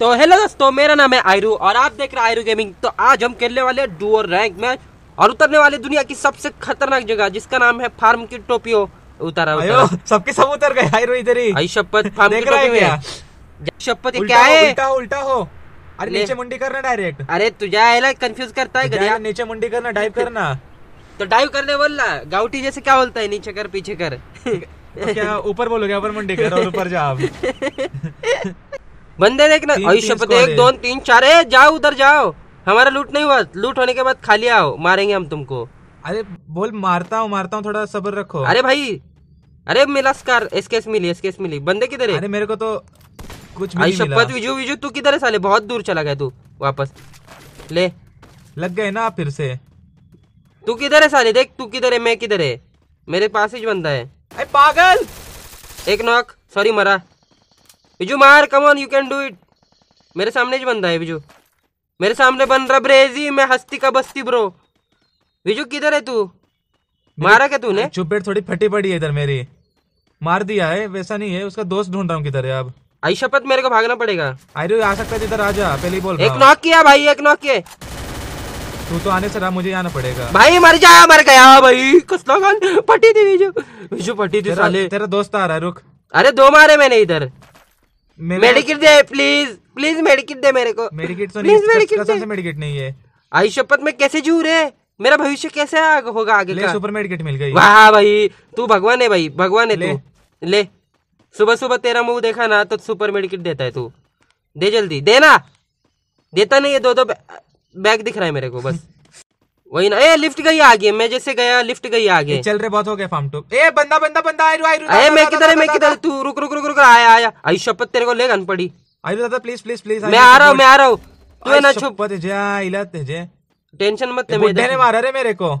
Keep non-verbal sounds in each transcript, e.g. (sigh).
तो हेलो दोस्तों मेरा नाम है आयरू और आप देख रहे हैं आयरू गेमिंग। तो आज हम खेलने वाले हैं डुओ रैंक मैच और उतरने वाले दुनिया की सबसे खतरनाक जगह जिसका नाम है फार्म की टोपियो। उतारा सबके सब उतर गए आयरो इधर ही। आई शपथ फार्म की टोपी में? शपथ क्या हो, उल्टा उल्टा हो। अरे। नीचे मुंडी करना डायरेक्ट अरे तुझा यायला कंफ्यूज करता है नीचे मुंडी करना डाइव करना। तो डाइव करने बोल रहा गाउटी जैसे क्या बोलता है नीचे कर पीछे कर। तो क्या ऊपर बोलोगे ऊपर मुंडी कर और ऊपर जा। (laughs) बंदे देखना तीन शपथ एक। दो तीन चार ए जाओ उधर जाओ। हमारा लूट नहीं हुआ लूट होने के बाद खाली आओ मारेंगे हम तुमको। अरे बोल मारता हूँ मारता हूँ थोड़ा सब्र रखो। अरे भाई अरे मिला स्कार एसकेस मिली एसकेस मिली। बंदे किधर है? अरे मेरे को तो कुछ आई मिला शपथ विजू विजू तू किधर है साले? बहुत दूर चला गया तू वापस। ले। लग गए ना फिर से। तू किधर है साले? देख तू किधर है मैं किधर है? मेरे पास ही बंदा है। अरे पागल! एक नॉक सॉरी मरा। विजू मार come on you can do it मेरे सामने ही बंदा है विजू मेरे सामने बन रहा ब्रेजी मैं हस्ती का बस्ती ब्रो विजू किधर है तू? मारा क्या तूने? चुपेट थोड़ी फटी पड़ी है इधर मेरी। मार दिया है वैसा नहीं है उसका दोस्त ढूंढ रहा हूँ किधर है अब। आई शपथ मेरे को भागना पड़ेगा। आयरो आ सकता है इधर आ जा पहले बोल एक नॉक किया भाई एक नॉक किया। तू तो आने से रहा मुझे आना पड़ेगा। भाई मर जा मर गया भाई। कसला खान फटी थी विजू विजू फटी थी तेरा, साले। तेरा दोस्त आ रहा है रुक। अरे दो मारे मैंने इधर। मेडिकिट दे प्लीज़ प्लीज़ मेडिकिट दे मेरे को। मेडिकेट तो नहीं कसम से मेडिकेट नहीं है? आई शपथ में कैसे जू रे मेरा भविष्य कैसे आग होगा आगे ले का? सुपर मेडिकेट मिल गई। वाह भाई तू भगवान है भाई भगवान है ले। तू। ले। सुबह सुबह तेरा मुँह देखा ना तो सुपर मेडिकेट देता है तू। दे जल्दी देना देता नहीं है दो दो बैग दिख रहा है मेरे को बस। वही ना। ए लिफ्ट गई आगे। मैं जैसे गया लिफ्ट गई आगे। चल रहे बहुत हो गया फार्म टू ए बंदा बंदा बंदा आयरू आयरू अरे मैं किधर है मैं किधर तू रुक रुक रुक रुक आया आया। आई शपथ तेरे को ले गन पड़ी। आयरू दादा प्लीज़ प्लीज़ प्लीज़ मैं आ रहा हूँ मैं आ रहा हूँ। तू है ना छुप। शपथ जा इला तेजे टेंशन मत ले बुड्ढे ने मारा रे मेरे को।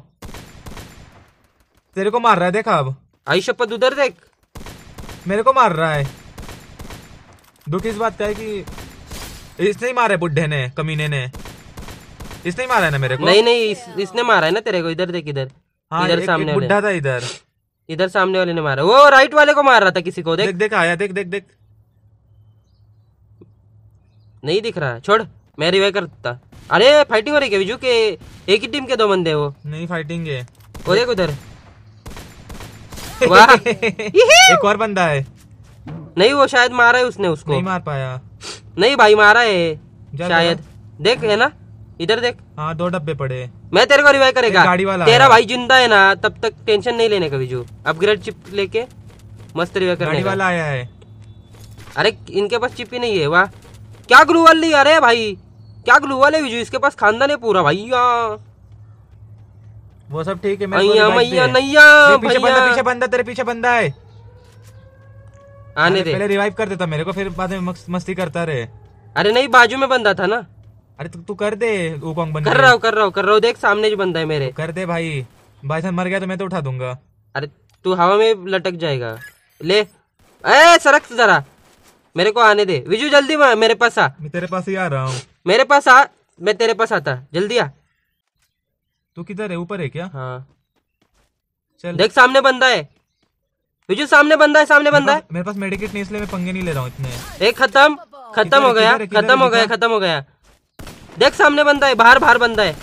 तेरे को मार रहा है देखा अब। आई शपथ उधर देख। मेरे को मार रहा है। दुख इस बात का है कि इसने ही मारा बुड्ढे ने कमीने ने। इसने ही मारा है ना मेरे को? नहीं नहीं इस, इसने मारा है ना तेरे को इधर देख इधर। हाँ इधर एक- सामने वाले। था इधर। इधर सामने वाले ने मारा। वो राइट वाले को मार रहा था किसी को देख। देख देख आया देख देख देख। नहीं दिख रहा छोड़ मैं रिवाइव करता। अरे फाइटिंग हो रही है विजू के एक ही टीम के दो बंदे वो? नहीं फाइटिंग है। वो देख उधर। (laughs) वाह। (laughs) एक और बंदा है। नहीं वो शायद मारा है उसने उसको। नहीं मार पाया। नहीं भाई मारा है। शायद। देख है ना? इधर देख। हाँ दो डब्बे पड़े मैं तेरे को रिवाइव करेगा। गाड़ी वाला तेरा भाई ज़िंदा है ना तब तक टेंशन नहीं लेने का विजू अपग्रेड चिप लेके मस्त रिवाइव करने वाला आया है। अरे इनके पास चिप ही नहीं है वाह। क्या ग्लू वाल? ली अरे भाई क्या ग्लू वाल है विजू इसके पास खानदान है पूरा भैया। वो सब ठीक है मैया मैया। नैया पीछे बंदा पीछे बंदा तेरे पीछे बंदा है। आने दे। पहले रिवाइव कर देता मेरे को फिर बाद में मस्ती करता रहे। अरे नहीं बाजू में बंदा था ना। अरे तू तू कर दे उकोंग बंदे। कर रहा हूँ कर रहा हूँ कर रहा हूँ। देख सामने जो बंदा है मेरे। कर दे भाई। भाई साहब मर गया तो मैं तो उठा दूँगा। अरे तू हवा में लटक जाएगा। ले। ए सरक जरा। मेरे को आने दे। विजू जल्दी मेरे पास आ। मैं तेरे पास ही आ रहा हूँ। मेरे पास आ। मैं तेरे पास आता। जल्दी आ। तू किधर है? ऊपर है क्या? हाँ। चल। देख सामने बंदा है। विजू सामने बंदा है सामने बंदा है मेरे पास मेडिकेट नहीं इसलिए मैं पंगे नहीं ले रहा हूँ इतने। एक खत्म। खत्म हो गया। खत्म हो गया खत्म हो गया। देख सामने बंदा है बाहर बाहर बंदा है।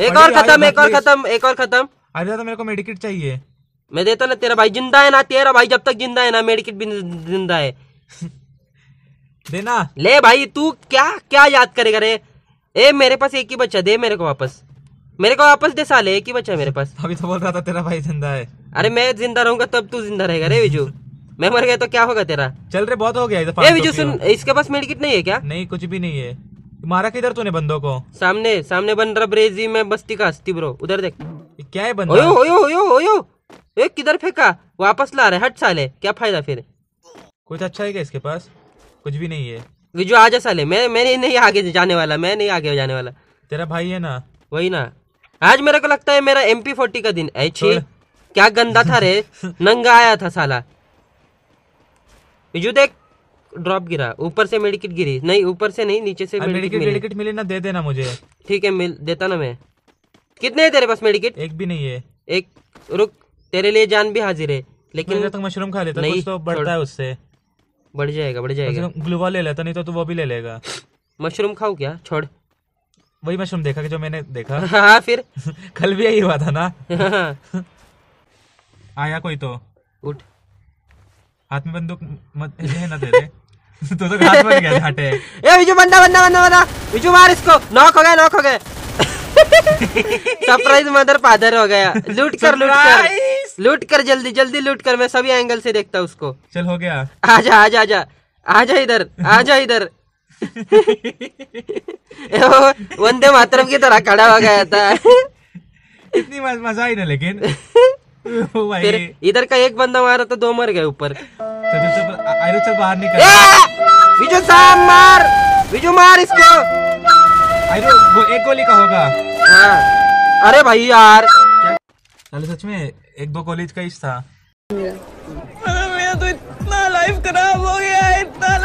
एक और खत्म एक और खत्म एक और खत्म। अरे दादा मेरे को मेडिकेट चाहिए। मैं देता ना तेरा भाई ज़िंदा है ना तेरा भाई जब तक ज़िंदा है ना मेडिकेट भी ज़िंदा है। (laughs) देना। ले भाई तू क्या क्या याद करेगा रे? ए मेरे पास एक ही बच्चा दे मेरे को वापस। मेरे को वापस दे साले एक ही बच्चा मेरे पास। अभी तो बोल रहा था तेरा भाई ज़िंदा है। अरे मैं ज़िंदा रहूँगा तब तू ज़िंदा रहेगा रे विजू। (laughs) मैं मर गया तो क्या होगा तेरा? चल रहे बहुत हो गया इधर विजू की सुन इसके पास मेडिकेट नहीं है क्या? नहीं कुछ भी नहीं है। मारा किधर तूने बंदों को? सामने सामने बन रहा ब्रेजी में बस्ती का हस्ती ब्रो उधर देख। क्या है बंदा? ओयो ओयो ओयो ए किधर फेंका? वापस ला रहे हट साले क्या फ़ायदा फिर? कुछ अच्छा है क्या इसके पास? कुछ भी नहीं है। विजू आजा साले मैं मैं नहीं, नहीं आगे जाने वाला मैं नहीं आगे जाने वाला। तेरा भाई है ना? वही ना। आज मेरे को लगता है मेरा एम पी फोर्टी का दिन। छोड़। क्या गंदा था रे (laughs) नंगा आया था साला। विजू देख ड्रॉप गिरा। ऊपर से मेडिकेट गिरी। नहीं ऊपर से नहीं नीचे से मेडिकेट मेडिकेट मिली। ना दे देना मुझे। ठीक है मिल देता ना मैं। कितने है तेरे पास मेडिकेट? एक भी नहीं है। एक रुक तेरे लिए जान भी हाजिर है लेकिन तक मशरूम खा लेता नहीं, कुछ तो बढ़ता है उससे। बढ़ जाएगा बढ़ जाएगा। ग्लूवा ले लेता नहीं तो तू वो भी ले लेगा। मशरूम खाऊ क्या? छोड़। वही मशरूम देखा कि जो मैंने देखा। (laughs) हाँ फिर। (laughs) कल भी यही हुआ था ना? (laughs) हाँ, आया कोई तो। उठ। हाथ में बंदूक मत ये ना तेरे तू (laughs) तो घास बन गया झाटे ए विजू बंदा बंदा बंदा बंदा। विजू मार इसको। नॉक हो गया नॉक हो गया। सरप्राइज़ मदर फादर हो गया। लूट कर लूट कर। लूट कर जल्दी जल्दी लूट कर। मैं सभी एंगल से देखता हूँ उसको। चल हो गया। आजा आजा आजा। आजा इधर आजा इधर। (laughs) वंदे मातरम की तरह खड़ा हो गया था। (laughs) इतनी मज़ा आई ना लेकिन। (laughs) फिर इधर का एक बंदा मारा तो दो मर गए ऊपर। चल चल चल आयरो चल बाहर निकल। विजू साम मार! विजू मार इसको! वो एक गोली का होगा। हाँ। अरे भाई यार। चलो सच में एक दो कॉलेज का ही था। मेरा तो इतना लाइफ खराब हो गया है इतना